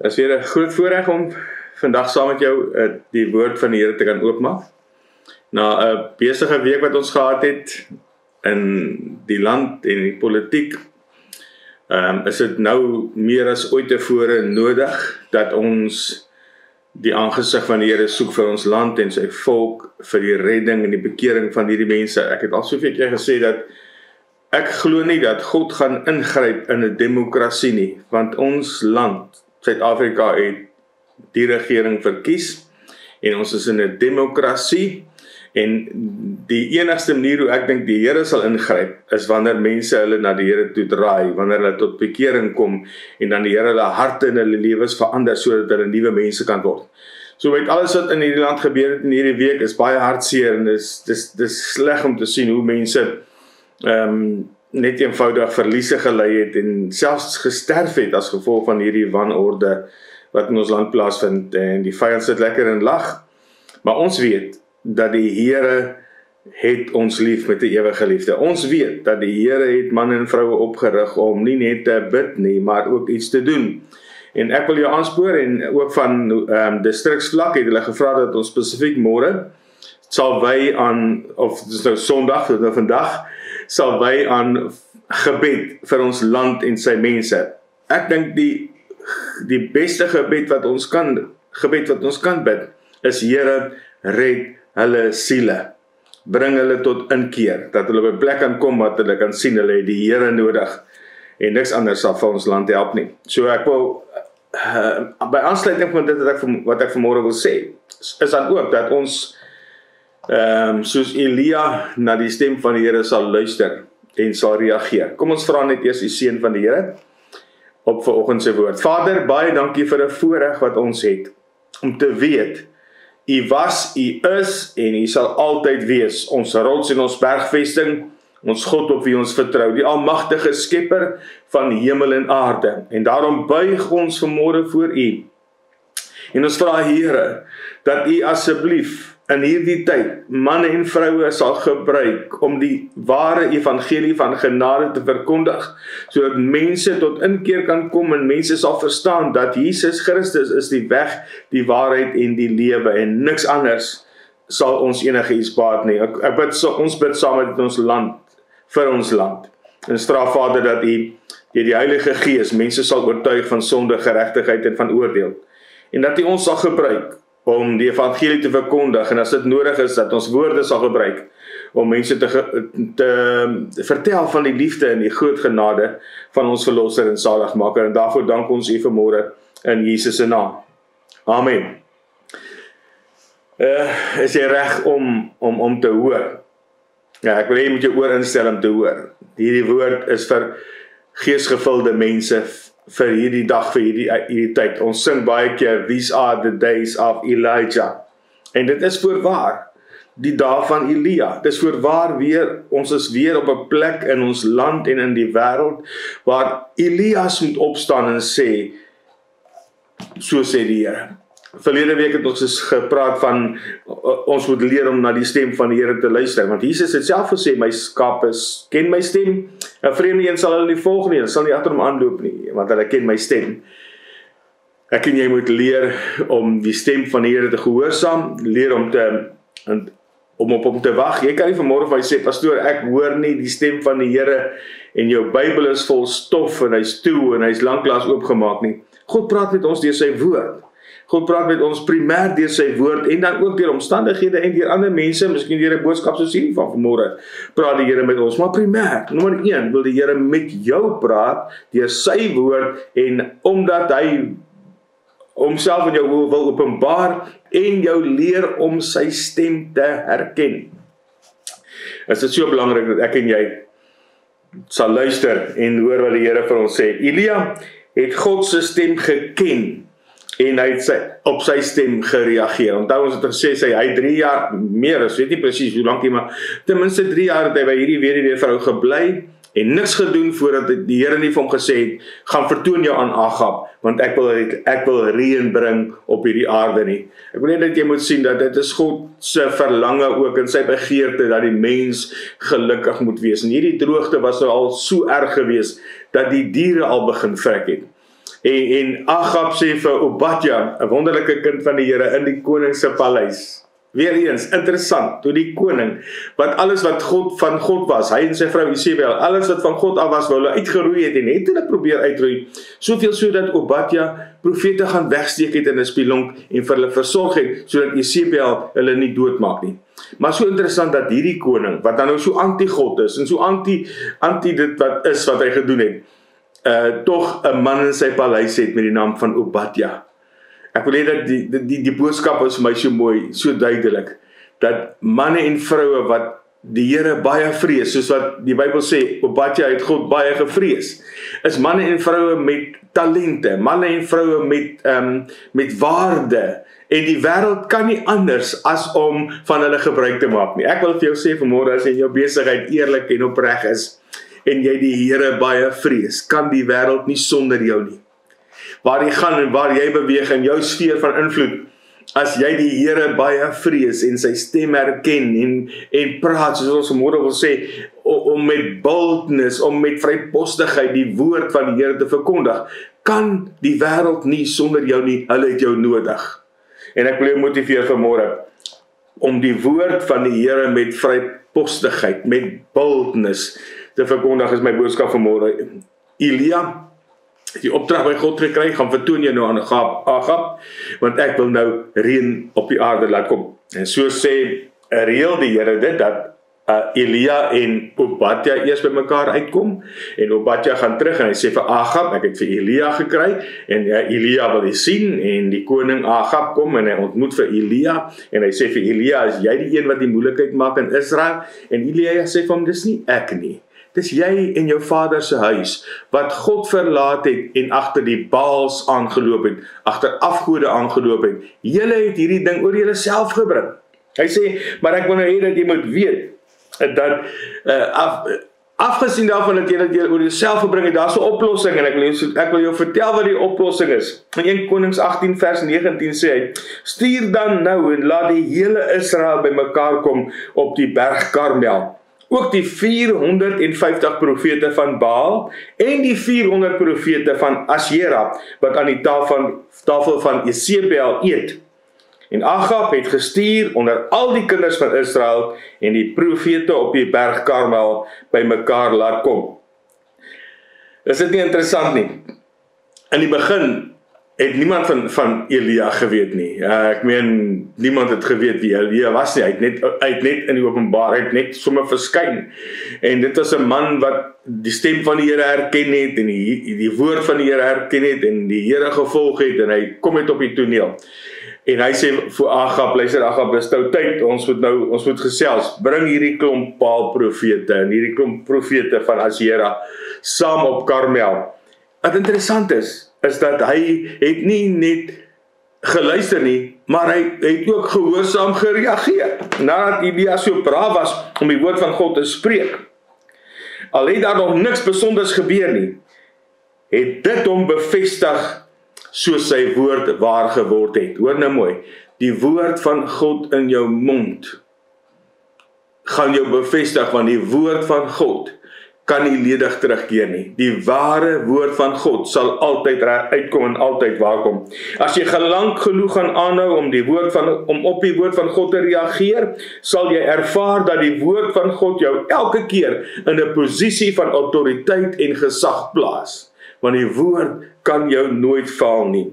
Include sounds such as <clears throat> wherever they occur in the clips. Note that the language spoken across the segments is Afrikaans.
Dit is weer 'n groot voorreg om vandag saam met jou uh, die woord van die Here te kan oopmaak. Na 'n besige week wat ons gehad het in die land en die politiek, ehm um, is dit nou meer as ooit tevore nodig dat ons die aangesig van die Here soek vir ons land en sy volk vir die redding en die bekering van hierdie mense. Ek het al soveel keer gesê dat ek glo nie dat God gaan ingryp in 'n demokrasie nie, want ons land Suid-Afrika het die regering verkies en ons is in 'n demokrasie en die enigste manier hoe ek dink die Here sal ingryp is wanneer mense hulle na die Here toe draai, wanneer hulle tot bekering kom en dan die Here hulle harte en hulle lewens verander sodat hulle nuwe mense kan word. So met alles wat in hierdie land gebeur het in hierdie week is baie hartseer en dis dis dis sleg om te sien hoe mense ehm um, net eenvoudig verliese gely het en selfs gesterf het as gevolg van hierdie wanorde wat in ons land plaasvind en die vyand sit lekker en lag. Maar ons weet dat die Here het ons lief met 'n ewige liefde. Ons weet dat die Here het manne en vroue opgerig om nie net te bid nie, maar ook iets te doen. En ek wil jou aanspoor en ook van ehm um, distriksvlak het hulle gevra dat ons spesifiek môre sal wy aan of dis nou Sondag, dis nou vandag sal wy aan gebed vir ons land en sy mense. Ek dink die die beste gebed wat ons kan gebed wat ons kan bid is Here red hulle siele. Bring hulle tot inkeer dat hulle 'n plek kan kom wat hulle kan sien hulle het die Here nodig en niks anders sal vir ons land help nie. So ek wil uh, by aansluiting van dit wat ek wat ek vanmôre wil sê is dan ook dat ons ehm um, soos Elia na die stem van die Here sal luister en sal reageer. Kom ons vra net eers die seën van die Here op vanoggend se woord. Vader, baie dankie vir 'n voorreg wat ons het om te weet U was, U is en U sal altyd wees ons rots en ons bergvesting, ons God op wie ons vertrou, die almagtige skepper van hemel en aarde. En daarom buig ons vanmôre voor U. En ons vra Here dat U asseblief in hierdie tyd manne en vroue sal gebruik om die ware evangelie van genade te verkondig sodat mense tot inkeer kan kom en mense sal verstaan dat Jesus Christus is die weg, die waarheid en die lewe en niks anders sal ons enige iets baat nie. Ek, ek bid ons bid saam met ons land vir ons land. En straf Vader dat U deur die Heilige Gees mense sal oortuig van sonde, geregtigheid en van oordeel. En dat U ons sal gebruik om die evangelie te verkondig en as dit nodig is dat ons woorde sal gebruik om mense te te vertel van die liefde en die groot genade van ons verlosser en saligmaker en daarvoor dank ons U vanmôre in Jesus se naam. Amen. Eh uh, is jy reg om om om te hoor? Ja, ek wil hê jy moet jou oor instel om te hoor. Hierdie woord is vir geesgevulde mense vir hierdie dag vir hierdie hierdie tyd. Ons sing baie keer these are the days of Elijah. En dit is voorwaar die dae van Elia. Dis voorwaar weer ons is weer op 'n plek in ons land en in die wêreld waar Elias moet opstaan en sê so sê die Here. Verlede week het ons gepraat van ons moet leer om na die stem van die Here te luister want Jesus het self gesê my skape ken my stem. 'n vreemde een sal hulle nie volg nie hulle sal nie agter hom aanloop nie want hulle ken my stem. Ek en jy moet leer om die stem van die Here te gehoorsaam leer om te om op hom te wag. Jy kan nie vanmôre vir my sê pastoor ek hoor nie die stem van die Here en jou Bybel is vol stof en hy's toe en hy's lanklaas oopgemaak nie. God praat met ons deur sy woord God praat met ons primêr deur sy woord en dan ook deur omstandighede en deur ander mense, miskien deur 'n boodskap soos hierdie van vanmôre. Praat die Here met ons, maar primêr, nommer 1, wil die Here met jou praat deur sy woord en omdat hy homself in jou wil openbaar en jou leer om sy stem te herken. Dit is so belangrik dat ek en jy sal luister en hoor wat die Here vir ons sê. Elia het God se stem geken en hy het sy op sy stem gereageer. Onthou ons het gesê sy hy 3 jaar meer, ek weet nie presies hoe lank nie, maar ten minste 3 jaar het hy by hierdie weduwee vrou gebly en niks gedoen voordat die Here nie vir hom gesê het gaan vertoon jou aan Agab want ek wil ek wil reën bring op hierdie aarde nie. Ek wil net dat jy moet sien dat dit is God se verlange ook in sy begeerte dat die mens gelukkig moet wees. En hierdie droogte was nou al so erg geweest dat die diere al begin vrek het. En en Agab sê vir Obadja, 'n wonderlike kind van die Here in die koning se paleis. Weereens interessant, toe die koning wat alles wat God van God was, hy en sy vrou Isebel, alles wat van God af was, wou hulle uitgeroei het en het hulle probeer uitroei. Soveel sodat Obadja profete gaan wegsteek het in 'n spilonk en vir hulle versorg het sodat Isebel hulle nie doodmaak nie. Maar so interessant dat hierdie koning wat dan nou so anti-God is en so anti anti dit wat is wat hy gedoen het, uh tog 'n man in sy paleis het met die naam van Obadja. Ek wil hê dat die die die, die boodskap is vir my so mooi, so duidelik dat manne en vroue wat die Here baie vrees, soos wat die Bybel sê, Obadja het God baie gevrees. Is manne en vroue met talente, manne en vroue met ehm um, met waarde en die wêreld kan nie anders as om van hulle gebruik te maak nie. Ek wil vir jou sê vanmôre as jy in jou besigheid eerlik en opreg is en jy die Here baie vrees, kan die wêreld nie sonder jou nie. Waar jy gaan en waar jy beweeg in jou sfeer van invloed as jy die Here baie vrees en sy stem herken en en praat soos ons môre wil sê om met boldness om met vrypostigheid die woord van die Here te verkondig kan die wêreld nie sonder jou nie. Hulle het jou nodig. En ek wil jou motiveer vir môre om die woord van die Here met vrypostigheid met boldness te verkondig is my boodskap vir môre Elia die opdrag by God gekry, gaan vertoon jy nou aan Agab, Agab, want ek wil nou reën op die aarde laat kom. En so sê reël die Here dit dat uh, Elia en Obadja eers by mekaar uitkom en Obadja gaan terug en hy sê vir Agab, ek het vir Elia gekry en uh, Elia wil hy sien en die koning Agab kom en hy ontmoet vir Elia en hy sê vir Elia, "Is jy die een wat die moeilikheid maak in Israel?" En Elia sê vir hom, "Dis nie ek nie." Dis jy en jou vader se huis wat God verlaat het en agter die Baals aangeloop het, agter afgode aangeloop het. Julle het hierdie ding oor julleself gebring. Hy sê, maar ek wil nou hê dat jy moet weet dat uh, af afgesien daarvan dat jy dit oor jouself gebring het, daar's 'n oplossing en ek wil jou ek wil jou vertel wat die oplossing is. In 1 Konings 18 vers 19 sê hy: "Stuur dan nou en laat die hele Israel bymekaar kom op die berg Karmel." Ook die 450 profete van Baal en die 400 profete van Asherah wat aan die tafel van tafel van Jezebel eet. En Agab het gestuur onder al die kinders van Israel en die profete op die berg Karmel bymekaar laat kom. Is dit nie interessant nie? In die begin het niemand van van Elia geweet nie. Uh, ek meen niemand het geweet wie Elia was nie. Hy het net uit net in die openbaarheid net sommer verskyn. En dit was 'n man wat die stem van die Here herken het en die die woord van die Here herken het en die Here gevolg het en hy kom net op die toneel. En hy sê vir Agab, luister Agab, dis nou tyd. Ons moet nou ons moet gesels. Bring hierdie klomp Baal profete en hierdie klomp profete van Asera saam op Karmel. Wat interessant is, is dat hy het nie net geluister nie, maar hy het ook gehoorsaam gereageer. Nadat Elia so braaf was om die woord van God te spreek. Al het daar nog niks besonders gebeur nie, het dit hom bevestig soos sy woord waar geword het. Hoor nou mooi, die woord van God in jou mond gaan jou bevestig want die woord van God kan nie ledig terugkeer nie. Die ware woord van God sal altyd uitkom en altyd waar kom. As jy gelank genoeg gaan aanhou om die woord van om op die woord van God te reageer, sal jy ervaar dat die woord van God jou elke keer in 'n posisie van autoriteit en gesag plaas. Want die woord kan jou nooit faal nie.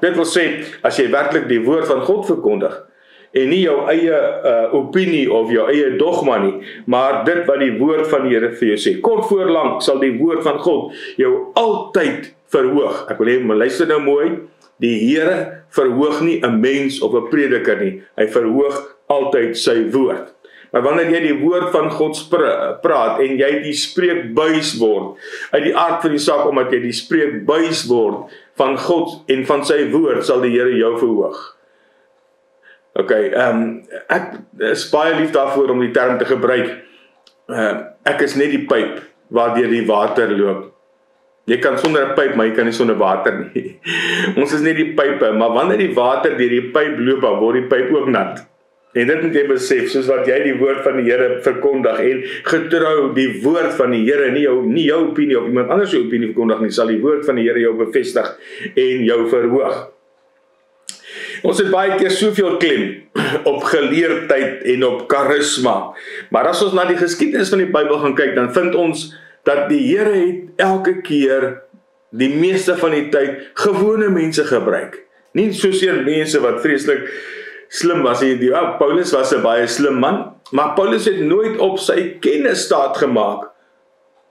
Dit wil sê as jy werklik die woord van God verkondig, en nie jou eie uh, opinie of jou eie dogma nie, maar dit wat die woord van die Here vir jou sê. Kort voor lank sal die woord van God jou altyd verhoog. Ek wil hê jy luister nou mooi. Die Here verhoog nie 'n mens of 'n prediker nie. Hy verhoog altyd sy woord. Maar wanneer jy die woord van God praat en jy die spreekbuis word uit die aard van die saak omdat jy die spreekbuis word van God en van sy woord sal die Here jou verhoog. OK, ehm um, ek is baie lief daarvoor om die term te gebruik. Ehm uh, ek is net die pyp waardeur die water loop. Jy kan sonder 'n pyp, maar jy kan nie sonder water nie. <laughs> Ons is net die pype, maar wanneer die water deur die pyp loop, dan word die pyp ook nat. En dit moet jy besef, soos wat jy die woord van die Here verkondig en getrou die woord van die Here, nie jou nie jou opinie of iemand anders se opinie verkondig nie, sal die woord van die Here jou bevestig en jou verhoog. Ons het baie keer soveel klem <clears throat> op geleerdheid en op karisma. Maar as ons na die geskiedenis van die Bybel gaan kyk, dan vind ons dat die Here het elke keer die meeste van die tyd gewone mense gebruik. Nie soseer mense wat vreeslik slim was nie. Die ja, Paulus was 'n baie slim man, maar Paulus het nooit op sy kennis staat gemaak.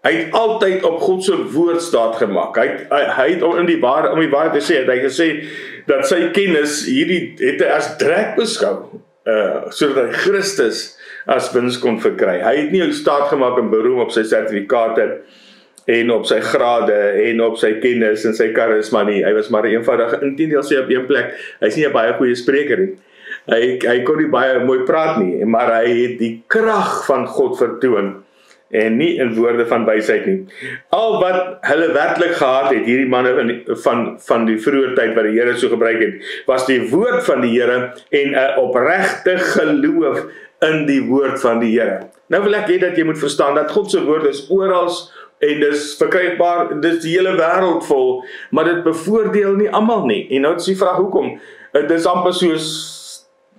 Hy het altyd op God se woord staat gemaak. Hy het, hy, het om in die ware om die waarheid te sê, hy het gesê dat sy kennis hierdie het hy as drek beskou uh sodat hy Christus as wins kon verkry. Hy het nie staat gemaak en beroem op sy sertifikate en op sy grade en op sy kennis en sy karisma nie. Hy was maar 'n eenvoudige intedeel sê op een plek. Hy's nie 'n baie goeie spreker nie. Hy hy kon nie baie mooi praat nie, maar hy het die krag van God vertoon en nie in woorde van wysheid nie. Al wat hulle werklik gehad het, hierdie manne van van van die vroeë tyd wat die Here so gebruik het, was die woord van die Here en 'n opregte geloof in die woord van die Here. Nou wil ek hê dat jy moet verstaan dat God se woord is oral en dis verkrygbaar, dis die hele wêreld vol, maar dit bevoordeel nie almal nie. En nou is die vraag hoekom? Dit is amper soos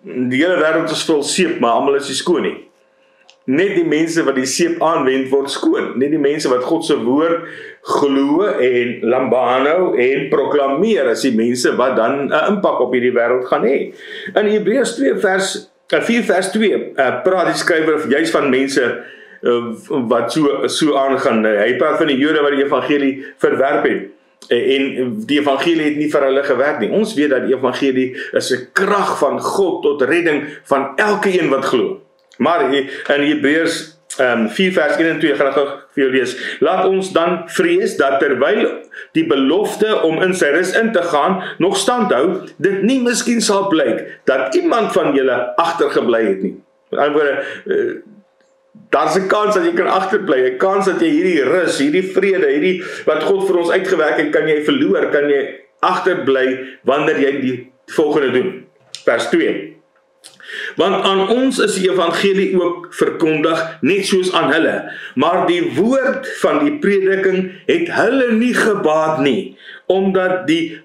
die hele wêreld is vol seep, maar almal is nie skoon nie. Net die mense wat die seep aanwend word skoon, net die mense wat God se woord glo en lambano en proklameer as die mense wat dan 'n impak op hierdie wêreld gaan hê. In Hebreërs 2 vers 4 vers 2 uh, praat die skrywer juis van mense uh, wat so so aangaan. Hy praat van die Jode wat die evangelie verwerp het en die evangelie het nie vir hulle gewerk nie. Ons weet dat die evangelie is 'n krag van God tot redding van elke een wat glo. Maar in Hebreërs um, 4 vers 1 en 2 gaan ek vir jou lees. Laat ons dan vrees dat terwyl die belofte om in sy rus in te gaan nog stand hou, dit nie miskien sal blyk dat iemand van julle agtergebly het nie. Met ander woorde, uh, daar's 'n kans dat jy kan agterbly, 'n kans dat jy hierdie rus, hierdie vrede, hierdie wat God vir ons uitgewerk het, kan jy verloor, kan jy agterbly wanneer jy die volgende doen. Vers 2 Want aan ons is die evangelie ook verkondig net soos aan hulle, maar die woord van die prediking het hulle nie gebaat nie, omdat die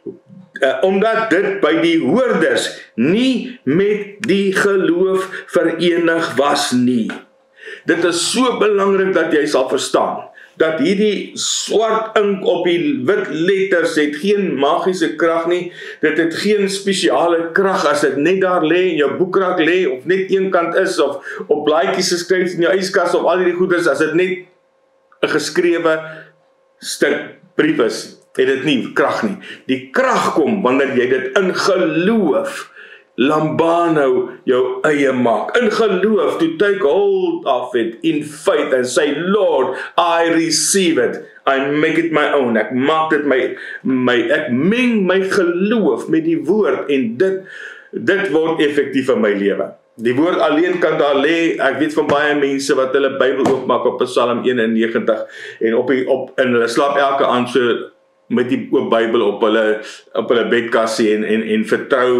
uh, omdat dit by die hoorders nie met die geloof verenig was nie. Dit is so belangrik dat jy sal verstaan dat hierdie swart ink op die wit letters het geen magiese krag nie. Dit het geen spesiale krag as dit net daar lê in jou boekrak lê of net een kant is of op blaadjies geskryf in jou yskas of al hierdie goeders as dit net 'n geskrewe stuk brief is, het dit nie krag nie. Die krag kom wanneer jy dit in geloof lambano jou eie maak. In geloof to take hold of it in faith and say lord i receive it. I make it my own. Ek maak dit my my ek meng my geloof met die woord en dit dit word effektief in my lewe. Die woord alleen kan daar lê. Ek weet van baie mense wat hulle Bybel oopmaak op Psalm 91 en op die, op in hulle slaap elke aand so met die oop Bybel op hulle op hulle bedkassie en en en vertrou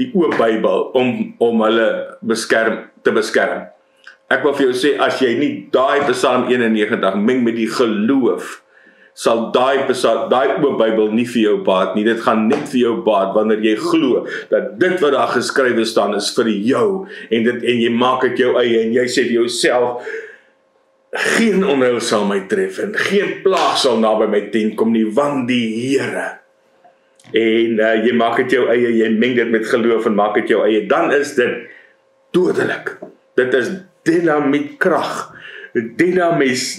die oop Bybel om om hulle beskerm te beskerm. Ek wil vir jou sê as jy nie daai Psalm 91 meng met die geloof sal daai daai oop Bybel nie vir jou baat nie. Dit gaan net vir jou baat wanneer jy glo dat dit wat daar geskrywe staan is vir jou en dit en jy maak dit jou eie en jy sê vir jouself geen onheil sal my tref en geen plaag sal naby my tent kom nie want die Here. En uh, jy maak dit jou eie jy meng dit met geloof en maak dit jou eie. Dan is dit dodelik. Dit is dinamiet krag dinamies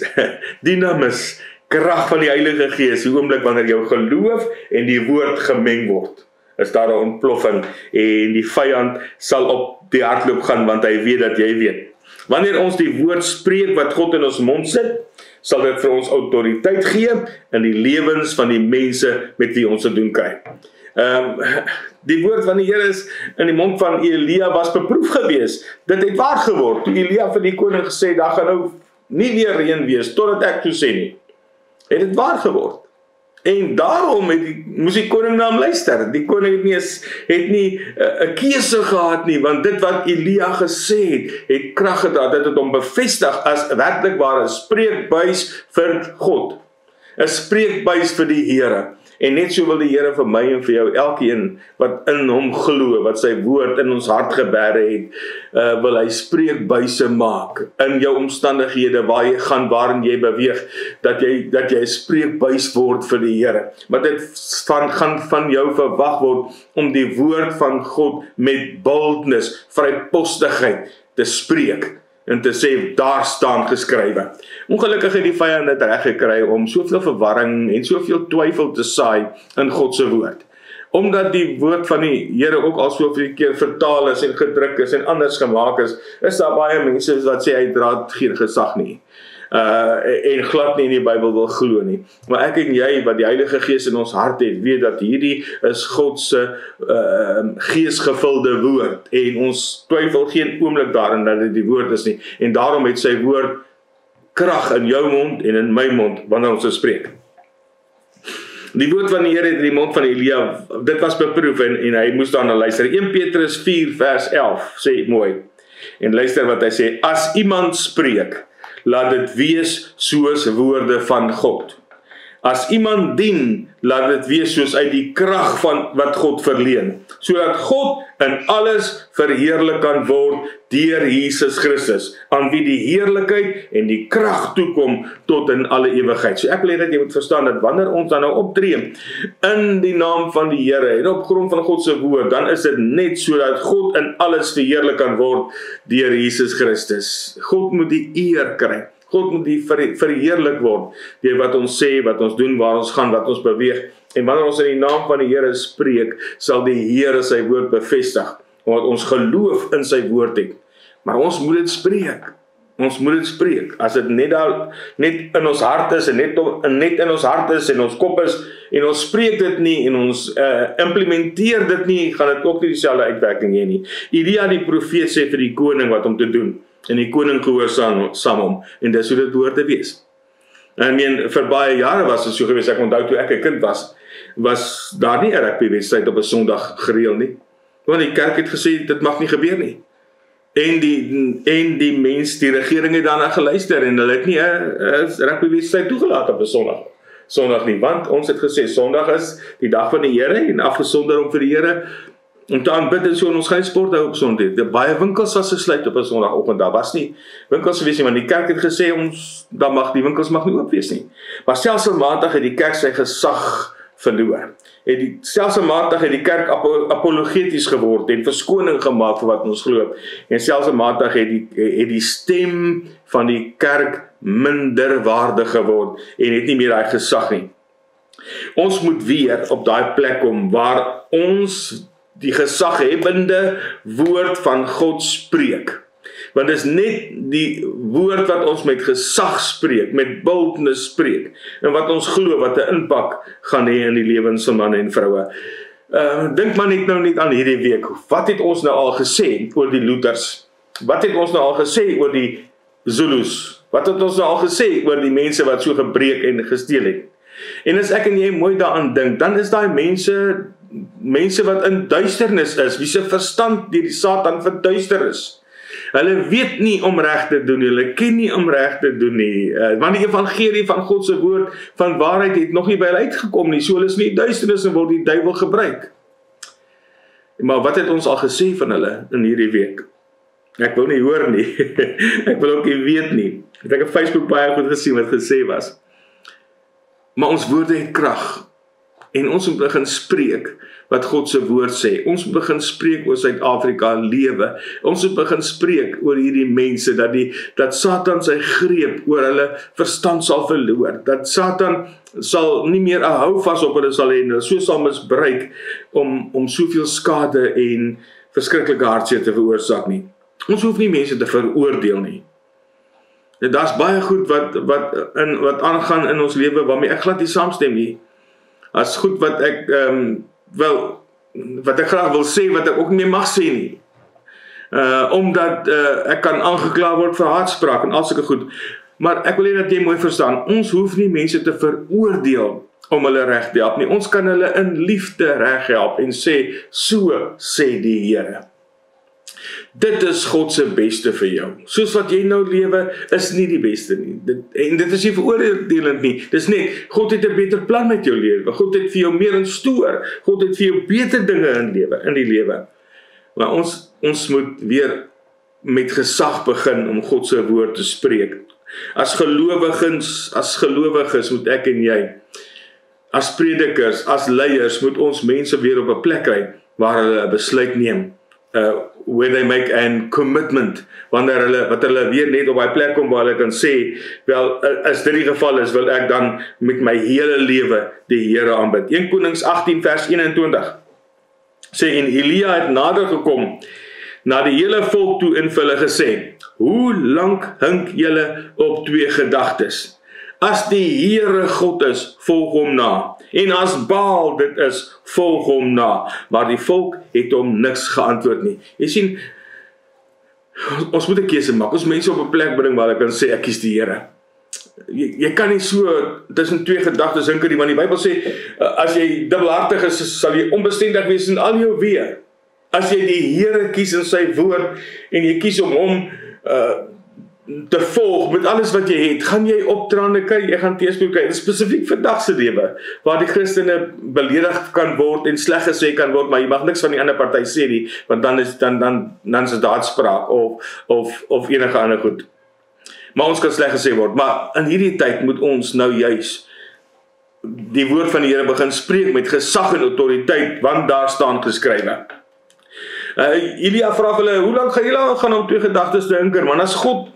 dinamis <laughs> krag van die Heilige Gees. Die oomblik wanneer jou geloof en die woord gemeng word is daar 'n ontploffing en die vyand sal op die hardloop gaan want hy weet dat jy weet Wanneer ons die woord spreek wat God in ons mond sit, sal dit vir ons autoriteit gee in die lewens van die mense met wie ons te doen kry. Ehm um, die woord van die Here is in die mond van Elia was beproef gewees. Dit het waar geword toe Elia vir die koning gesê daar gaan nou nie weer reën wees totdat ek toe sê nie. Het dit waar geword? En daarom het die moes die koning na hom luister. Die koning het nie is, het nie eh, 'n uh, keuse gehad nie want dit wat Elia gesê het, het krag gehad. Dit het hom bevestig as werklik ware spreekbuis vir God. 'n Spreekbuis vir die Here. En net so wil die Here vir my en vir jou elkeen wat in hom glo, wat sy woord in ons hart geberre het, uh wil hy spreekbuise maak in jou omstandighede waar jy gaan, waarin jy beweeg, dat jy dat jy 'n spreekbuis word vir die Here. Maar dit van gaan van jou verwag word om die woord van God met boldness, vrypostigheid te spreek en te sê daar staan geskrywe. Ongelukkig het die vyand dit reg gekry om soveel verwarring en soveel twyfel te saai in God se woord. Omdat die woord van die Here ook al soveel keer vertaal is en gedruk is en anders gemaak is, is daar baie mense wat sê hy dra geen gesag nie uh en glad nie in die Bybel wil glo nie. Maar ek en jy wat die Heilige Gees in ons hart het, weet dat hierdie is God se uh geesgevulde woord en ons twyfel geen oomblik daarin dat dit die woord is nie. En daarom het sy woord krag in jou mond en in my mond wanneer ons spreek. Die woord van die Here het in die mond van Elia, dit was beproef en, en hy moes daarna luister. 1 Petrus 4 vers 11 sê mooi. En luister wat hy sê: As iemand spreek, laat dit wees soos woorde van God. As iemand dien, laat dit wees soos uit die krag van wat God verleen, sodat God in alles verheerlik kan word deur Jesus Christus, aan wie die heerlikheid en die krag toekom tot in alle ewigheid. So ek wil hê dat jy moet verstaan dat wanneer ons dan nou optree in die naam van die Here en op grond van God se woord, dan is dit net sodat God in alles verheerlik kan word deur Jesus Christus. God moet die eer kry. God moet die verheerlik word deur wat ons sê, wat ons doen, waar ons gaan, wat ons beweeg. En wanneer ons in die naam van die Here spreek, sal die Here sy woord bevestig omdat ons geloof in sy woord het. Maar ons moet dit spreek. Ons moet dit spreek. As dit net daar net in ons hart is en net net in ons hart is en ons kop is en ons spreek dit nie en ons uh, implementeer dit nie, gaan dit ook nie dieselfde uitwerking hê nie. Elia die profeet sê vir die koning wat om te doen en die koning gehoorsaam saam hom en dis hoe dit behoort te wees. En ek meen vir baie jare was dit so gewees ek onthou toe ek 'n kind was was daar nie rugby wedstryd op 'n Sondag gereël nie. Want die kerk het gesê dit mag nie gebeur nie. En die en die mense die regering het daarna geluister en hulle het nie 'n rugby wedstryd toegelaat op 'n Sondag Sondag nie want ons het gesê Sondag is die dag van die Here en afgesonder om vir die Here om te aanbid en so en ons gaan sport hou op Sondag. Die baie winkels was gesluit op 'n Sondagoggend. Daar was nie winkels gewees nie want die kerk het gesê ons dan mag die winkels mag nie oop wees nie. Maar selfs op Maandag het die kerk sy gesag verloor. Het die selfs op Maandag het die kerk ap apologeties geword en verskoning gemaak vir wat ons glo. En selfs op Maandag het die het die stem van die kerk minder waardig geword en het nie meer daai gesag nie. Ons moet weer op daai plek kom waar ons die gesaghebende woord van God spreek. Want dit is net die woord wat ons met gesag spreek, met boldness spreek en wat ons glo wat 'n impak gaan hê in die lewens van manne en vroue. Ehm uh, dink maar net nou net aan hierdie week. Wat het ons nou al gesê oor die Luthers? Wat het ons nou al gesê oor die Zulus? Wat het ons nou al gesê oor die mense wat so gebreek en gesteel het? En as ek en jy mooi daaraan dink, dan is daai mense mense wat in duisternis is, wie se verstand deur die Satan verduister is. Hulle weet nie om reg te doen nie, hulle ken nie om reg te doen nie. Uh, want die evangelie van God se woord van waarheid het nog nie by hulle uitgekom nie. So hulle is nie duisternis en word die duiwel gebruik. Maar wat het ons al gesê van hulle in hierdie week? Ek wil nie hoor nie. <laughs> ek wil ook nie weet nie. Het ek op Facebook baie goed gesien wat gesê was. Maar ons woorde het krag en ons moet begin spreek wat God se woord sê. Ons moet begin spreek oor Suid-Afrika lewe. Ons moet begin spreek oor hierdie mense dat die dat Satan sy greep oor hulle verstand sal verloor. Dat Satan sal nie meer 'n hou vas op hulle sal hê en so sal misbruik om om soveel skade en verskriklike hartseer te veroorsaak nie. Ons hoef nie mense te veroordeel nie. Dit daar's baie goed wat wat in wat aangaan in ons lewe waarmee ek glad nie saamstem nie as goed wat ek ehm um, wel wat ek graag wil sê wat ek ook nie mag sê nie. Uh omdat uh, ek kan aangekla word vir haatspraak en al sulke goed. Maar ek wil hê dat jy mooi verstaan, ons hoef nie mense te veroordeel om hulle reg te help nie. Ons kan hulle in liefde reg help en sê so sê die Here. Dit is God se beste vir jou. Soos wat jy nou lewe is nie die beste nie. Dit en dit is nie veroordelend nie. Dis net God het 'n beter plan met jou lewe. God het vir jou meer instoor. God het vir jou beter dinge in lewe in die lewe. Maar ons ons moet weer met gesag begin om God se woord te spreek. As gelowiges, as gelowiges moet ek en jy as predikers, as leiers moet ons mense weer op 'n plek kry waar hulle 'n besluit neem. Uh where they make an commitment wanneer hulle wat hulle weer net op daai plek kom waar hulle kan sê wel as dit die geval is wil ek dan met my hele lewe die Here aanbid. 1 Konings 18 vers 21 sê en Elia het nader gekom na die hele volk toe en vir hulle gesê hoe lank hink julle op twee gedagtes as die Here God is volg hom na en as Baal dit is, volg hom na. Maar die volk het hom niks geantwoord nie. Jy sien ons moet 'n keuse maak. Ons mense op 'n plek bring waar hulle kan sê ek kies die Here. Jy, jy kan nie so tussen twee gedagtes dink nie want die Bybel sê as jy dubbelhartig is sal jy onbestendig wees in al jou weë. As jy die Here kies in sy woord en jy kies om hom uh te volg met alles wat jy het, gaan jy opdraande kry, jy gaan teespoed kry, spesifiek vir dag se lewe waar die Christene beledig kan word en sleg gesê kan word, maar jy mag niks van die ander party sê nie, want dan is dan dan dan is dit daadspraak of of of enige ander goed. Maar ons kan sleg gesê word, maar in hierdie tyd moet ons nou juis die woord van die Here begin spreek met gesag en autoriteit want daar staan geskrywe. Uh Elia vra hulle, "Hoe lank gaan julle gaan om twee gedagtes te inker?" Want as God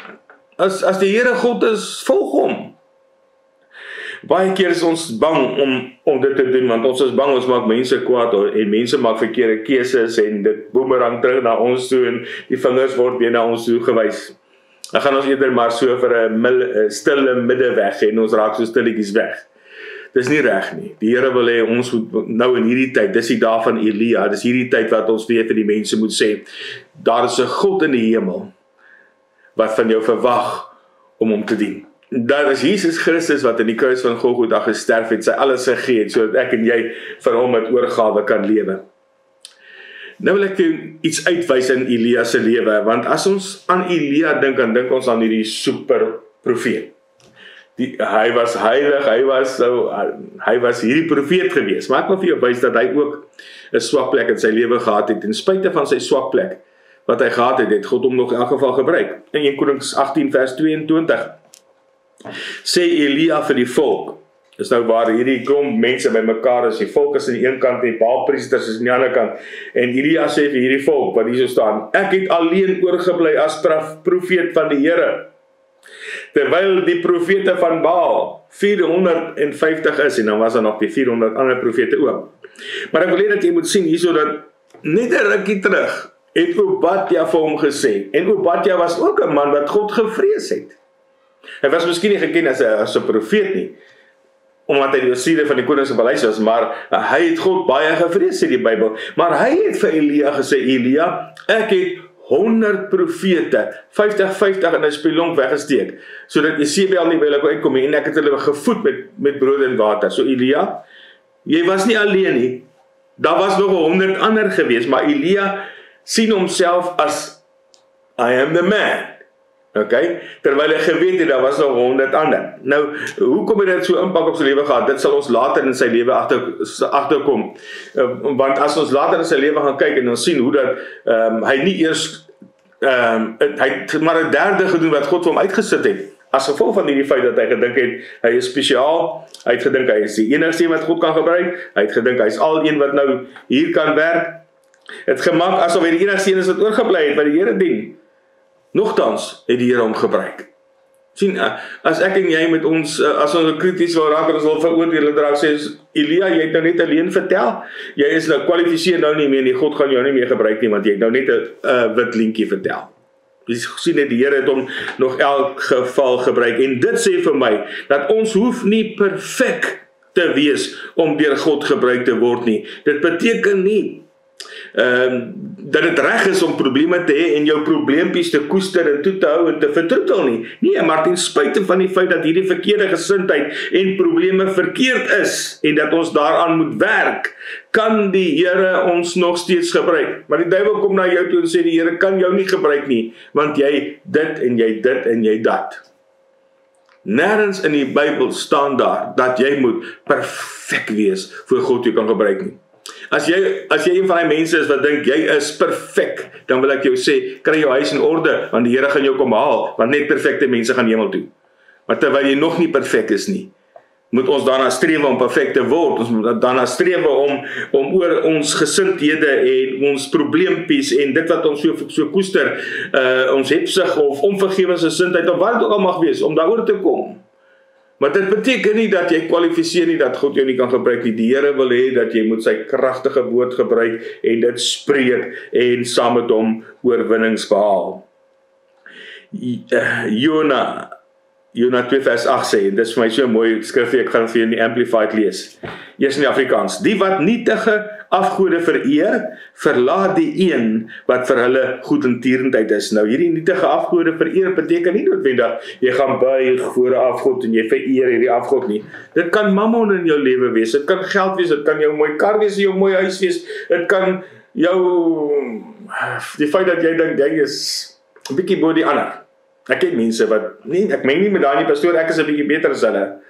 as as die Here God is, volg hom. Baie keer is ons bang om om dit te doen want ons is bang ons maak mense kwaad en mense maak verkeerde keuses en dit boemerang terug na ons toe en die vingers word weer na ons toe gewys. Dan gaan ons eerder maar so vir 'n stille middeweg en ons raak so stilletjies weg. Dis nie reg nie. Die Here wil hê ons moet nou in hierdie tyd, dis die dae van Elia, dis hierdie tyd wat ons weer vir die mense moet sê, daar is 'n God in die hemel wat van jou verwag om hom te dien. Daar is Jesus Christus wat aan die kruis van Golgotha gesterf het, sy alles gegee het sodat ek en jy vir hom met oorgawe kan lewe. Nou wil ek iets uitwys in Elia se lewe, want as ons aan Elia dink, dan dink ons aan hierdie super profeet. Die hy was heilig, hy was so hy was hierdie profeet gewees, maar ek wil vir jou wys dat hy ook 'n swak plek in sy lewe gehad het ten spyte van sy swak plek wat hy gehad het, het God hom nog in elk geval gebruik. In 1 Konings 18 vers 22 sê Elia vir die volk Dis nou waar hierdie klomp mense bymekaar is. Die volk is aan die een kant en die Baalpriesters is aan die ander kant. En Elia sê vir hierdie volk wat hierso staan: "Ek het alleen oorgebly as profeet van die Here." Terwyl die profete van Baal 450 is en dan was daar nog die 400 ander profete ook. Maar ek wil hê dat jy moet sien hierso dat net 'n rukkie terug het Obadja vir hom gesê en Obadja was ook 'n man wat God gevrees het. Hy was miskien nie geken as 'n as 'n profeet nie omdat hy die osiere van die koning se paleis was, maar hy het God baie gevrees sê die Bybel. Maar hy het vir Elia gesê Elia, ek het 100 profete 50 50 in 'n spilonk weggesteek sodat Jesebel nie by hulle kon uitkom en ek het hulle gevoed met met brood en water. So Elia, jy was nie alleen nie. Daar was nog 100 ander gewees, maar Elia sien homself as I am the man. Okay? Terwyl hy geweet het daar was nog 100 ander. Nou, hoekom het dit so impak op sy lewe gehad? Dit sal ons later in sy lewe agter agterkom. Uh, want as ons later in sy lewe gaan kyk en ons sien hoe dat ehm um, hy nie eers ehm um, hy het maar 'n derde gedoen wat God vir hom uitgesit het. As gevolg van hierdie feit dat hy gedink het hy is spesiaal, hy het gedink hy is die enigste wat God kan gebruik. Hy het gedink hy's al een wat nou hier kan werk. Het gemaak asof hy die enigste een is wat oorgebly het wat die Here dien. Nogtans het die Here hom gebruik. sien eh, as ek en jy met ons eh, as ons krities wil raak en ons wil veroordeel en draak sê Elia jy het nou net alleen vertel jy is nou kwalifiseer nou nie meer nie God gaan jou nie meer gebruik nie want jy het nou net 'n uh, wit lintjie vertel. Jy sien net die Here het hom nog elk geval gebruik en dit sê vir my dat ons hoef nie perfek te wees om deur God gebruik te word nie. Dit beteken nie ehm uh, dat dit reg is om probleme te hê en jou probleempies te koester en toe te hou en te vertroetel nie. Nee, maar ten spyte van die feit dat hierdie verkeerde gesindheid en probleme verkeerd is en dat ons daaraan moet werk, kan die Here ons nog steeds gebruik. Maar die duiwel kom na jou toe en sê die Here kan jou nie gebruik nie, want jy dit en jy dit en jy dat. Nêrens in die Bybel staan daar dat jy moet perfek wees voor God jou kan gebruik nie. As jy as jy een van daai mense is wat dink jy is perfek, dan wil ek jou sê, kry jou huis in orde want die Here gaan jou kom haal, want net perfekte mense gaan hemel toe. Maar terwyl jy nog nie perfek is nie, moet ons daarna streef om perfek te word. Ons moet daarna streef om om oor ons gesindhede en ons probleempies en dit wat ons so so koester, uh ons hepsig of onvergewensgesindheid of wat ook al mag wees om daaroor te kom. Maar dit beteken nie dat jy kwalifiseer nie dat God jou nie kan gebruik nie. Die Here wil hê dat jy moet sy kragtige woord gebruik en dit spreek en saam met hom oorwinnings behaal. Eh, Jona Jona 2 vers 8 sê, dit is vir my so mooi skrif ek gaan vir jou in die amplified lees. Eers in die Afrikaans. Die wat nietige afgode vereer, verlaat die een wat vir hulle goed en tierendheid is. Nou hierdie nietige afgode vereer beteken nie noodwendig jy gaan buig voor 'n afgod en jy vereer hierdie afgod nie. Dit kan mammon in jou lewe wees. Dit kan geld wees, dit kan jou mooi kar wees, jou mooi huis wees. Dit kan jou die feit dat jy dink jy is 'n bietjie bo die ander. Ek ken mense wat nee, ek meng nie met daai nie pastoor, ek is 'n bietjie beter as hulle.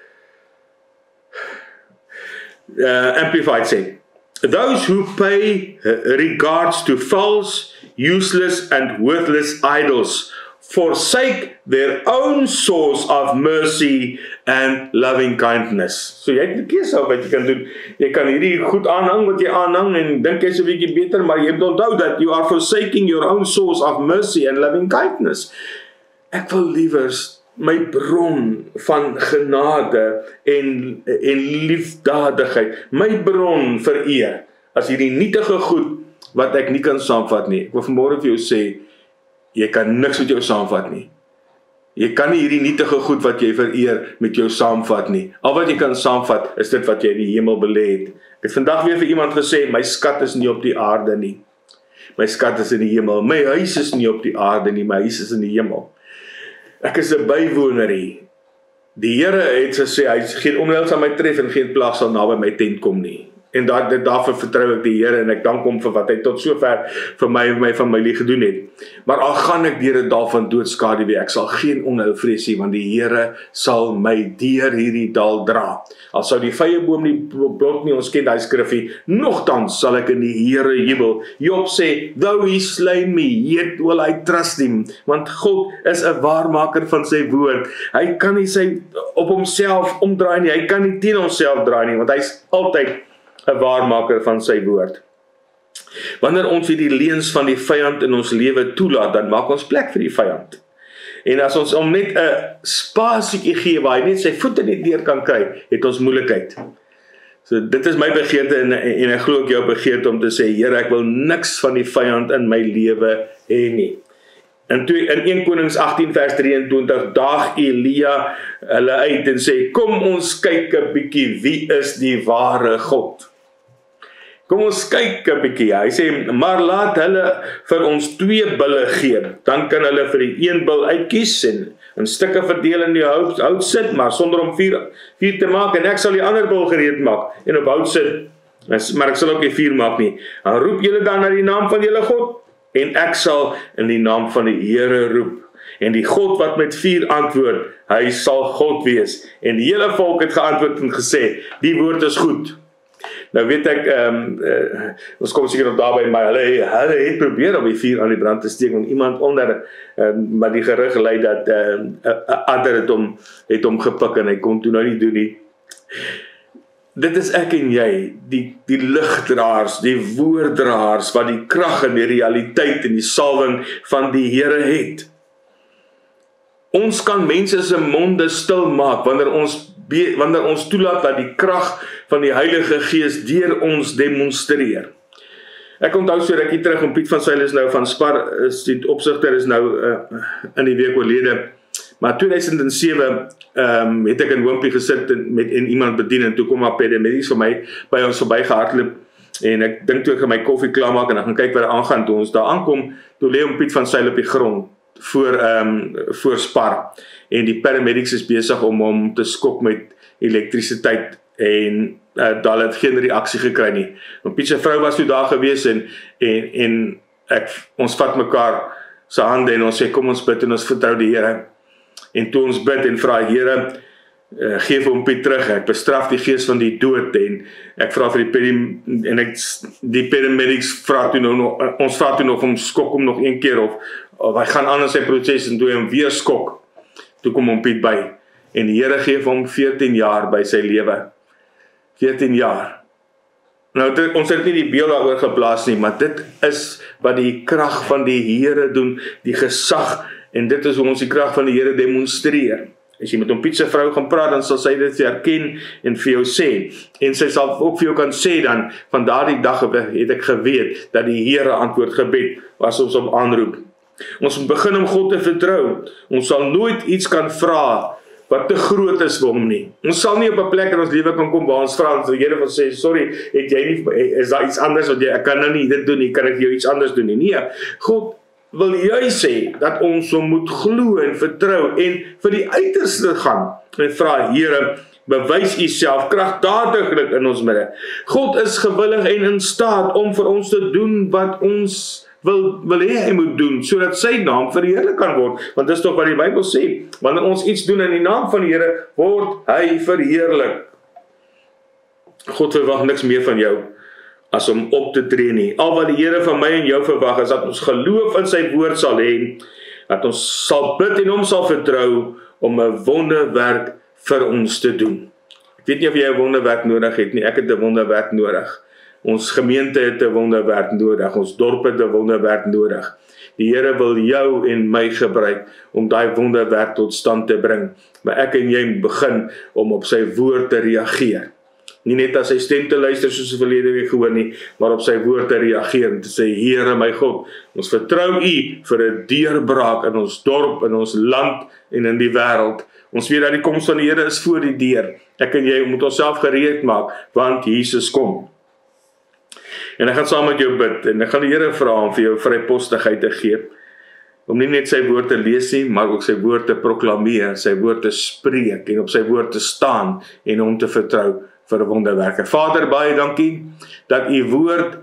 Uh amplified sê those who pay regards to false, useless, and worthless idols forsake their own source of mercy and loving kindness. So jy het 'n keuse wat jy kan doen. Jy kan hierdie goed aanhang wat jy aanhang en dink jy's 'n bietjie beter, maar jy moet onthou dat you are forsaking your own source of mercy and loving kindness. Ek wil liewers my bron van genade en en liefdadigheid, my bron vir eer as hierdie nietige goed wat ek nie kan saamvat nie. Ek wil vanmôre vir jou sê jy kan niks met jou saamvat nie. Jy kan nie hierdie nietige goed wat jy vereer met jou saamvat nie. Al wat jy kan saamvat is dit wat jy in die hemel belê het. Ek het vandag weer vir iemand gesê my skat is nie op die aarde nie. My skat is in die hemel. My huis is nie op die aarde nie, my huis is in die hemel. Ek is 'n bywoner hier. Die Here het gesê hy geen onheil sal my tref en geen plaag sal naby my tent kom nie en daai dit daarvoor vertrou ek die Here en ek dank hom vir wat hy tot sover vir my en my familie gedoen het. Maar al gaan ek deur 'n dal van doodskade wie ek sal geen onheil vrees nie want die Here sal my deur hierdie dal dra. Al sou die vrye boom nie blot nie ons ken daai skrifgie, nogtans sal ek in die Here jubel. Job sê, "Though he slay me, yet will I trust him." Want God is 'n waarmaker van sy woord. Hy kan nie sy op homself omdraai nie. Hy kan nie teen homself draai nie want hy's altyd 'n waarmaker van sy woord. Wanneer ons hierdie leuns van die vyand in ons lewe toelaat, dan maak ons plek vir die vyand. En as ons hom net 'n spasietjie gee waar hy net sy voete net deur kan kry, het ons moeilikheid. So dit is my begeerte en en ek glo ook jou begeerte om te sê Here, ek wil niks van die vyand in my lewe hê nie. In twee, in 1 Konings 18 vers 23 daag Elia hulle uit en sê kom ons kyk 'n bietjie wie is die ware God. Kom ons kyk 'n bietjie. Hy sê maar laat hulle vir ons twee bulle gee. Dan kan hulle vir die een bul uitkies en in stukke verdeel in die hout hout sit, maar sonder om vuur vuur te maak en ek sal die ander bul gereed maak en op hout sit. Maar ek sal ook nie vuur maak nie. Dan roep julle dan na die naam van julle God en ek sal in die naam van die Here roep. En die God wat met vuur antwoord, hy sal God wees. En die hele volk het geantwoord en gesê, die woord is goed. Nou weet ek ehm um, uh, ons kom seker op daarby maar hulle hulle het probeer om die vuur aan die brand te steek en iemand onder um, maar die gerug lei dat ehm um, ander het hom het hom gepik en hy kon toe nou nie doen nie. Dit is ek en jy, die die ligdraers, die woorddraers wat die krag en die realiteit en die salwing van die Here het. Ons kan mense se monde stil maak wanneer ons wanneer ons toelaat dat die krag van die Heilige Gees deur ons demonstreer. Ek onthou so rukkie terug om Piet van Sail is nou van Spar is die opsigter is nou uh, in die week oorlede. Maar 2007 ehm um, het ek in Hompie gesit en met en iemand bedien en toe kom maar pedemedies vir my by ons verbygehardloop En ek dink toe ek my koffie klaar maak en dan gaan kyk wat daar aangaan toe ons daar aankom, toe lê hom Piet van Sail op die grond voor ehm um, voor Spar en die paramedics is besig om hom te skok met elektrisiteit en uh, daal het geen reaksie gekry nie. Want Piet se vrou was toe daar gewees en en en ek ons vat mekaar se hande en ons sê kom ons bid en ons vertrou die Here. En toe ons bid en vra Here uh, gee vir hom Piet terug. Ek bestraf die gees van die dood en ek vra vir die pedim en ek die paramedics vra toe nou nog ons vra toe nog om skok hom nog een keer of of hy gaan aan in sy proses en toe hom weer skok. Toe kom hom Piet by en die Here gee hom 14 jaar by sy lewe. 14 jaar. Nou dit, ons het nie die beeld daaroor geplaas nie, maar dit is wat die krag van die Here doen, die gesag en dit is hoe ons die krag van die Here demonstreer. As jy met hom Piet se vrou gaan praat, dan sal sy dit erken en vir jou sê. En sy sal ook vir jou kan sê dan van daardie dag het ek geweet dat die Here antwoord gebed as ons hom aanroep. Ons moet begin om God te vertrou. Ons sal nooit iets kan vra wat te groot is vir hom nie. Ons sal nie op 'n plek in ons lewe kan kom waar ons vra en die Here wil sê, "Sorry, het jy nie is daar iets anders wat jy ek kan nou nie dit doen nie, kan ek jou iets anders doen nie." Nee, God wil jy sê dat ons hom moet glo en vertrou en vir die uiterste gaan en vra Here bewys u self kragtadiglik in ons midde. God is gewillig en in staat om vir ons te doen wat ons wil wil hê hy moet doen sodat sy naam verheerlik kan word want dis tog wat die Bybel sê wanneer ons iets doen in die naam van die Here word hy verheerlik. God verwag niks meer van jou as om op te tree nie. Al wat die Here van my en jou verwag is dat ons geloof in sy woord sal hê, dat ons sal bid en hom sal vertrou om 'n wonderwerk vir ons te doen. Ek weet nie of jy 'n wonderwerk nodig het nie. Ek het 'n wonderwerk nodig. Ons gemeente het 'n wonderwerk nodig. Ons dorp het 'n wonderwerk nodig. Die Here wil jou en my gebruik om daai wonderwerk tot stand te bring. Maar ek en jy begin om op sy woord te reageer nie net as sy stem te luister soos ons verlede week gehoor nie, maar op sy woord te reageer en te sê Here my God, ons vertrou U vir 'n deurbraak in ons dorp, in ons land en in die wêreld. Ons weet dat die koms van die Here is voor die deur. Ek en jy moet onsself gereed maak want Jesus kom. En ek gaan saam met jou bid en ek gaan die Here vra om vir jou vrypostigheid te gee om nie net sy woord te lees nie, maar ook sy woord te proklameer, sy woord te spreek en op sy woord te staan en hom te vertrou vir wonderwerke. Vader, baie dankie dat u woord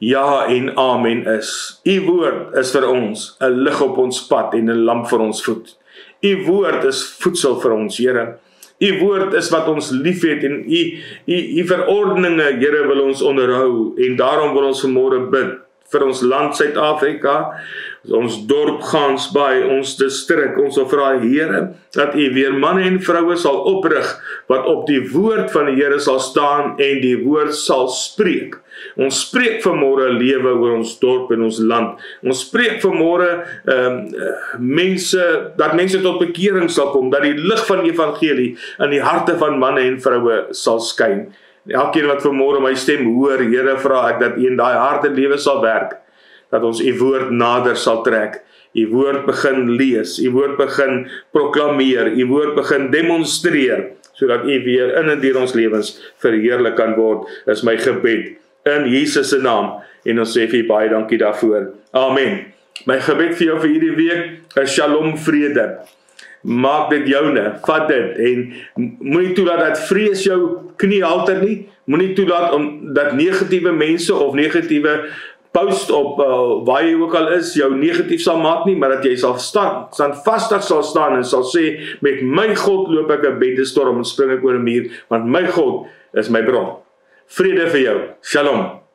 ja en amen is. U woord is vir ons 'n lig op ons pad en 'n lamp vir ons voet. U woord is voedsel vir ons, Here. U woord is wat ons liefhet en u u u verordeninge, Here, wil ons onderhou en daarom wil ons vanmôre bid vir ons land Suid-Afrika ons dorp gaans by ons distrik ons wil vra Here dat U weer manne en vroue sal oprig wat op die woord van die Here sal staan en die woord sal spreek. Ons spreek vanmôre lewe oor ons dorp en ons land. Ons spreek vanmôre ehm um, mense dat mense tot bekering sal kom dat die lig van die evangelie in die harte van manne en vroue sal skyn. Elkeen wat vanmôre my stem hoor Here vra ek dat U in daai harte lewe sal werk dat ons u woord nader sal trek. U woord begin lees, u woord begin proklameer, u woord begin demonstreer sodat u weer in en deur ons lewens verheerlik kan word. Is my gebed in Jesus se naam en ons sê vir baie dankie daarvoor. Amen. My gebed vir jou vir hierdie week is Shalom vrede. Maak dit joune, vat dit en moenie toelaat dat vrees jou knie halter nie. Moenie toelaat om dat negatiewe mense of negatiewe post op uh, waar jy ook al is jou negatief sal maak nie maar dat jy sal staan staan vastig sal staan en sal sê met my God loop ek 'n bedestorm en spring ek oor 'n muur want my God is my bron. Vrede vir jou. Shalom